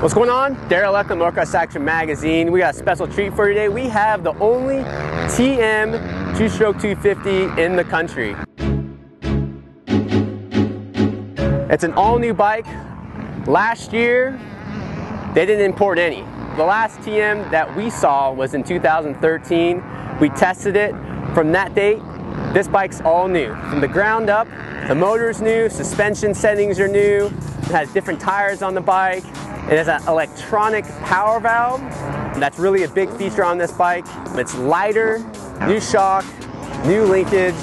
What's going on? Daryl Ecklund, Motocross Action Magazine. We got a special treat for you today. We have the only TM two-stroke 250 in the country. It's an all-new bike. Last year, they didn't import any. The last TM that we saw was in 2013. We tested it. From that date, this bike's all new. From the ground up, the motor's new, suspension settings are new, it has different tires on the bike, it has an electronic power valve. That's really a big feature on this bike. It's lighter, new shock, new linkage.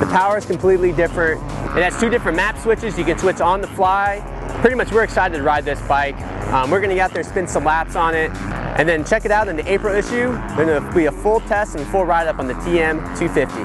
The power is completely different. It has two different map switches. You can switch on the fly. Pretty much we're excited to ride this bike. Um, we're gonna get out there, spin some laps on it, and then check it out in the April issue. There's gonna be a full test and full ride up on the TM 250.